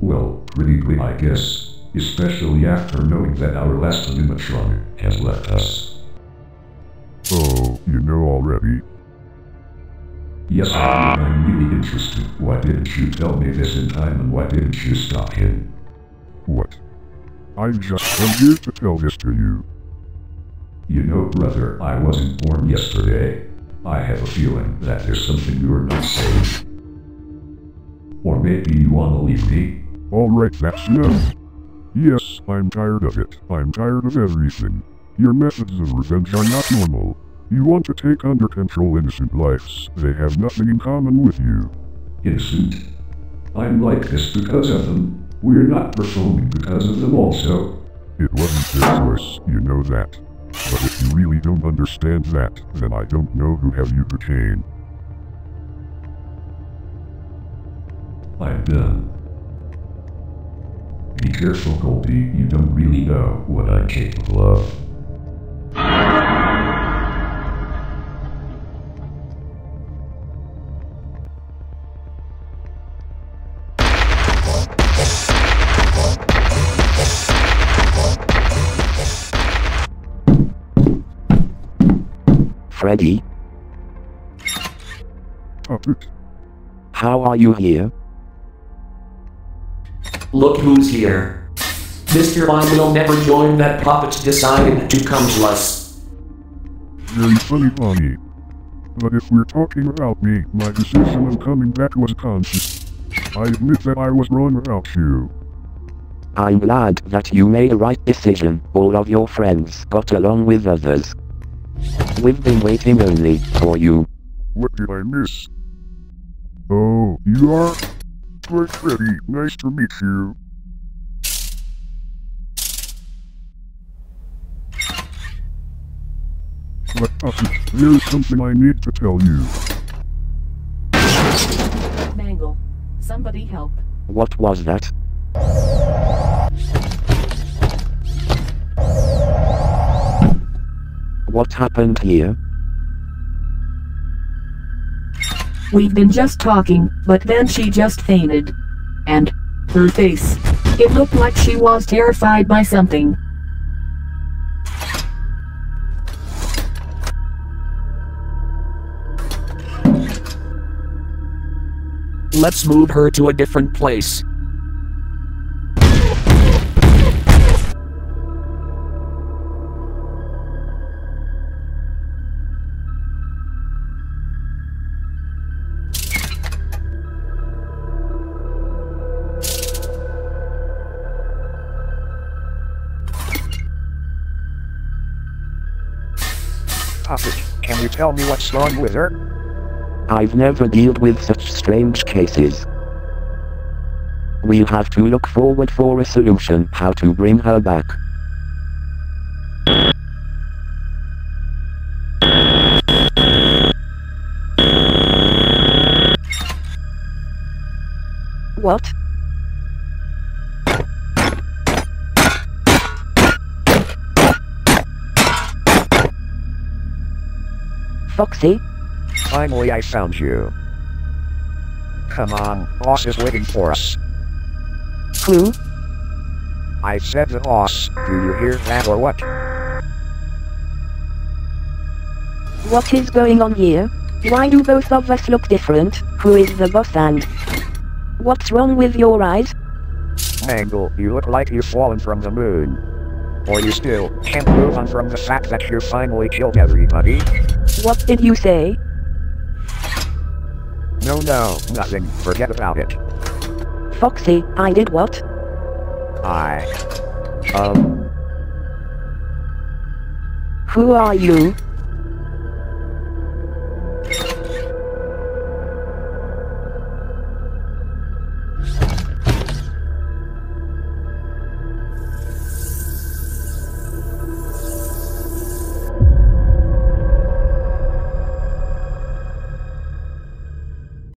Well, pretty I guess. Especially after knowing that our last animatron has left us. Oh, you know already. Yes, I do. I'm really interested. Why didn't you tell me this in time and why didn't you stop him? What? I'm just came here to tell this to you. You know, brother, I wasn't born yesterday. I have a feeling that there's something you're not saying. Maybe you wanna leave me? Alright, that's enough. Yes, I'm tired of it. I'm tired of everything. Your methods of revenge are not normal. You want to take under control innocent lives. They have nothing in common with you. Innocent. I'm like this because of them. We're not performing because of them also. It wasn't their choice, you know that. But if you really don't understand that, then I don't know who have you to chain. I'm done. Uh, be careful, Colby. You don't really know what I'm capable of. Freddy, Puppet, how are you here? Look who's here. Mr. Vine will never join that puppet decided to come to us. very funny Bonnie. But if we're talking about me, my decision on coming back was conscious. I admit that I was wrong about you. I'm glad that you made a right decision. All of your friends got along with others. We've been waiting only for you. What did I miss? Oh, you are? Great Freddy, nice to meet you. But uh, Puppet, there's something I need to tell you. Mangle. Somebody help. What was that? What happened here? We've been just talking, but then she just fainted. And her face. It looked like she was terrified by something. Let's move her to a different place. Puppet, can you tell me what's wrong with her? I've never dealt with such strange cases. We'll have to look forward for a solution how to bring her back. What? Foxy? Finally I found you. Come on, boss is waiting for us. Clue? I said the boss, do you hear that or what? What is going on here? Why do both of us look different? Who is the boss and... What's wrong with your eyes? Mangle, you look like you've fallen from the moon. Or you still can't move on from the fact that you finally killed everybody? What did you say? No, no, nothing. Forget about it. Foxy, I did what? I. Um, Who are you?